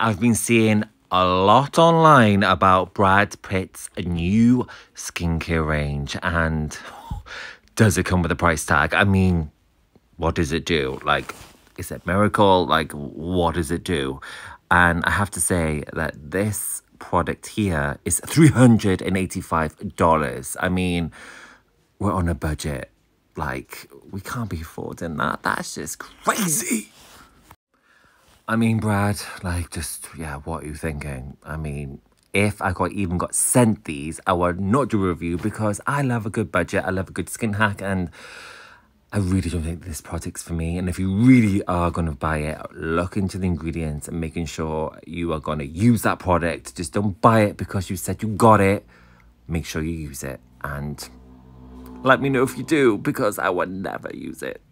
I've been seeing a lot online about Brad Pitt's new skincare range and does it come with a price tag? I mean, what does it do? Like, is it miracle? Like, what does it do? And I have to say that this product here is $385. I mean, we're on a budget. Like, we can't be affording that. That's just crazy. I mean, Brad, like, just, yeah, what are you thinking? I mean, if I got even got sent these, I would not do a review because I love a good budget. I love a good skin hack and I really don't think this product's for me. And if you really are going to buy it, look into the ingredients and making sure you are going to use that product. Just don't buy it because you said you got it. Make sure you use it and let me know if you do because I would never use it.